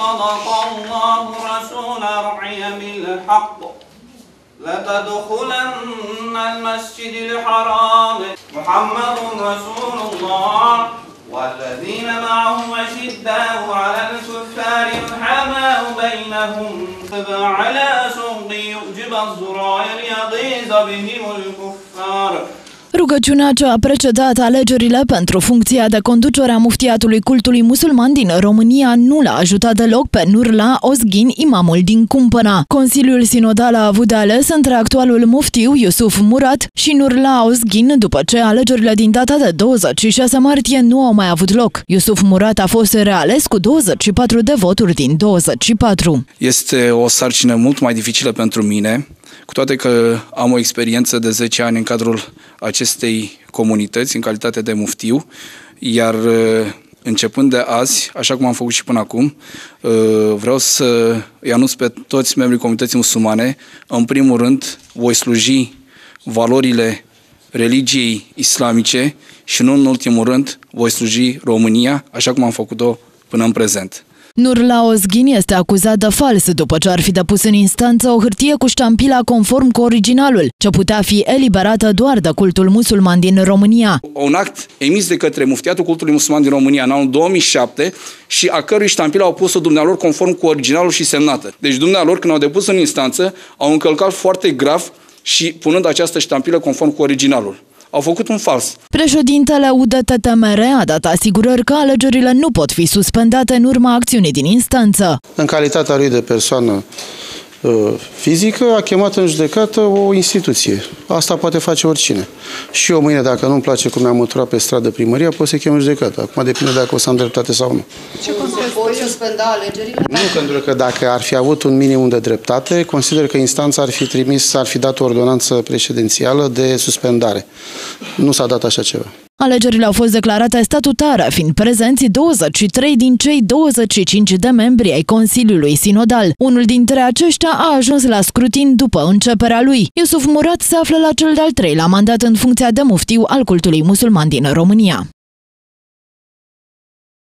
صدق الله رسول رعي بالحق. لتدخلن المسجد الحرام. محمد رسول الله. والذين معه أشداء على الكفار رحماء بينهم. على سوق يؤجب الزرائر يغيظ بهم الكفار. Rugăciunea ce a precedat alegerile pentru funcția de conducere a muftiatului cultului musulman din România nu l-a ajutat deloc pe Nurla Ozghin, imamul din Cumpăna. Consiliul Sinodal a avut de ales între actualul muftiu Iusuf Murat și Nurla Ozghin după ce alegerile din data de 26 martie nu au mai avut loc. Iusuf Murat a fost reales cu 24 de voturi din 24. Este o sarcină mult mai dificilă pentru mine, cu toate că am o experiență de 10 ani în cadrul acestei comunități, în calitate de muftiu, iar uh, începând de azi, așa cum am făcut și până acum, uh, vreau să îi anunț pe toți membrii comunității musulmane, în primul rând voi sluji valorile religiei islamice și nu în ultimul rând voi sluji România, așa cum am făcut-o până în prezent. Nurla Ozghin este acuzat de fals după ce ar fi depus în instanță o hârtie cu ștampila conform cu originalul, ce putea fi eliberată doar de cultul musulman din România. Un act emis de către Muftiatul Cultului Musulman din România în anul 2007 și a cărui ștampilă au pus-o dumnealor conform cu originalul și semnată. Deci dumnealor, când au depus în instanță, au încălcat foarte grav și punând această ștampilă conform cu originalul au făcut un fals. Președintele UDTTMR a dat asigurări că alegerile nu pot fi suspendate în urma acțiunii din instanță. În calitatea lui de persoană uh, fizică, a chemat în judecată o instituție. Asta poate face oricine. Și eu mâine, dacă nu-mi place cum mi-am măturat pe stradă primăria, pot să chem în judecată. Acum depinde dacă o să am dreptate sau nu. Ce pot suspenda alegerile? Nu, pentru că dacă ar fi avut un minimum de dreptate, consider că instanța ar fi trimis, ar fi dat o ordonanță președințială de suspendare. Nu s-a dat așa ceva. Alegerile au fost declarate statutare, fiind prezenți 23 din cei 25 de membri ai Consiliului Sinodal. Unul dintre aceștia a ajuns la scrutin după începerea lui. Iusuf Murat se află la cel de-al treilea mandat în funcția de muftiu al cultului musulman din România.